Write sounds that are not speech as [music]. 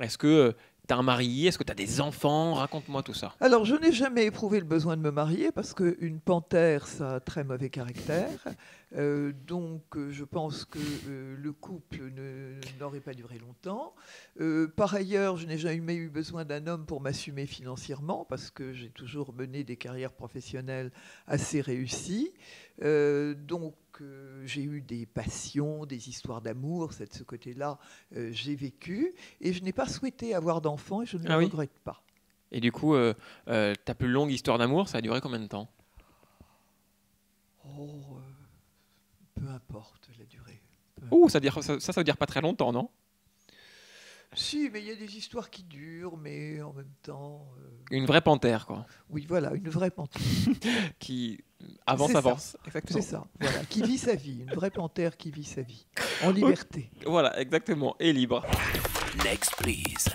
Est-ce que tu as un mari Est-ce que tu as des enfants? Raconte-moi tout ça. Alors, je n'ai jamais éprouvé le besoin de me marier parce qu'une panthère, ça a très mauvais caractère. Euh, donc, euh, je pense que euh, le couple n'aurait pas duré longtemps. par ailleurs, je n'ai jamais eu besoin d'un homme pour m'assumer financièrement parce que j'ai toujours mené des carrières professionnelles assez réussies. donc, j'ai eu des passions, des histoires d'amour, c'est de ce côté-là, j'ai vécu. Et je n'ai pas souhaité avoir d'enfants et je ne le ah regrette pas. Et du coup, ta plus longue histoire d'amour, ça a duré combien de temps? Oh peu importe la durée. Ouh, ça, ça, ça, veut dire pas très longtemps, non? Si, mais il y a des histoires qui durent, mais en même temps. Euh, une vraie panthère, quoi. Oui, voilà, une vraie panthère. [laughs] qui avance, avance. C'est ça, voilà, qui vit sa vie, une vraie panthère qui vit sa vie, en liberté. Voilà, exactement, et libre. Next, please.